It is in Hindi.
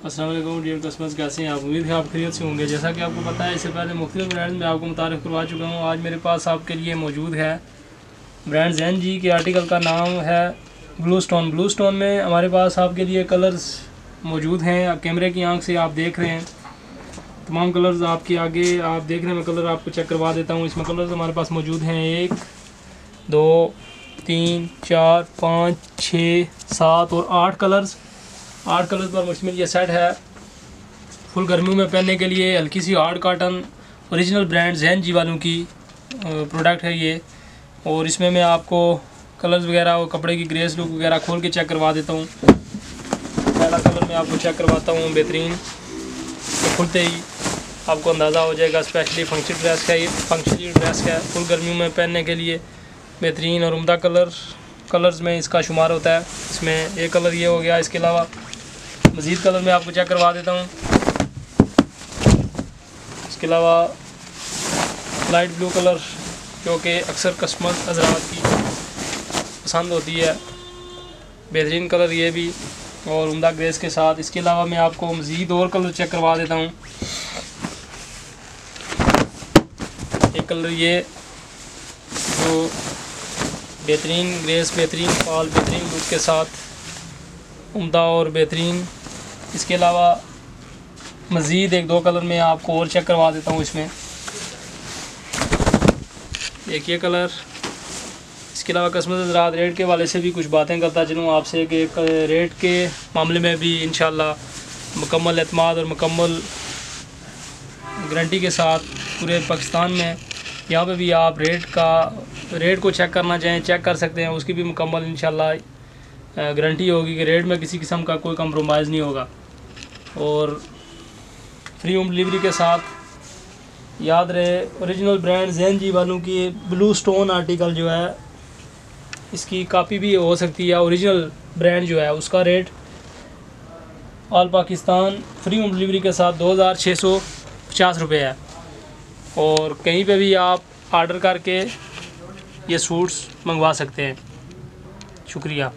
असलम डियर कस्टमर्स, कैसे हैं आप? उम्मीद है आप खरीद से होंगे। जैसा कि आपको पता है, इससे पहले मुख्तु ब्रांड में आपको मुतारफ़ करवा चुका हूँ। आज मेरे पास आपके लिए मौजूद है ब्रांड जैन जी के आर्टिकल का नाम है ब्लू स्टोन ब्लू स्टोन में हमारे पास आपके लिए कलर्स मौजूद हैं। कैमरे की आँख से आप देख रहे हैं। तमाम कलर्स आपके आगे, आप देख रहे हैं मैं कलर आपको चेक करवा देता हूँ। इसमें कलर्स हमारे पास मौजूद हैं। एक, दो, तीन, चार, पाँच, छः, सात और आठ कलर्स। आठ कलर पर मुश्तमिल ये सेट है। फुल गर्मियों में पहनने के लिए हल्की सी hard cotton original brand Jain ji वालों की प्रोडक्ट है ये। और इसमें मैं आपको कलर्स वगैरह और कपड़े की ग्रेस लुक वगैरह खोल के चेक करवा देता हूँ। पहला कलर मैं आपको चेक करवाता हूँ, बेहतरीन। तो खुलते ही आपको अंदाज़ा हो जाएगा स्पेशली फ़ंक्शन ड्रेस का ये फंक्शनली ड्रेस का फुल गर्मियों में पहनने के लिए बेहतरीन और उमदा कलर कलर्स में इसका शुमार होता है। इसमें एक कलर ये हो गया, इसके अलावा मज़ीद कलर में आपको चेक करवा देता हूँ। इसके अलावा लाइट ब्लू कलर, जो कि अक्सर कस्टमर हजरात की पसंद होती है। बेहतरीन कलर ये भी और उमदा ग्रेस के साथ। इसके अलावा मैं आपको मज़ीद और कलर चेक करवा देता हूँ। एक कलर ये, जो बेहतरीन ग्रेस, बेहतरीन फॉल बेहतरीन लुक के साथ उमदा और बेहतरीन इसके अलावा मज़ीद एक दो कलर में आपको और चेक करवा देता हूँ इसमें। एक ये कलर, इसके अलावा कस्मत रात रेट के वाले से भी कुछ बातें करता चलूँ आपसे कि रेट के मामले में भी इन मुकम्मल अतमाद और मुकम्मल गारंटी के साथ पूरे पाकिस्तान में यहाँ पे भी आप रेट का, रेट को चेक करना चाहें, चेक कर सकते हैं, उसकी भी मुकम्मल इन गारंटी होगी कि रेट में किसी किस्म का कोई कम्प्रोमाइज़ नहीं होगा। और फ्री होम डिलीवरी के साथ याद रहे ओरिजिनल ब्रांड जैन जी वालों की ब्लू स्टोन आर्टिकल जो है, इसकी कापी भी हो सकती है ओरिजिनल ब्रांड जो है, उसका rate all Pakistan free home delivery के साथ दो हज़ार छः सौ पचास रुपये है। और कहीं पे भी आप आर्डर करके ये सूट्स मंगवा सकते हैं। शुक्रिया।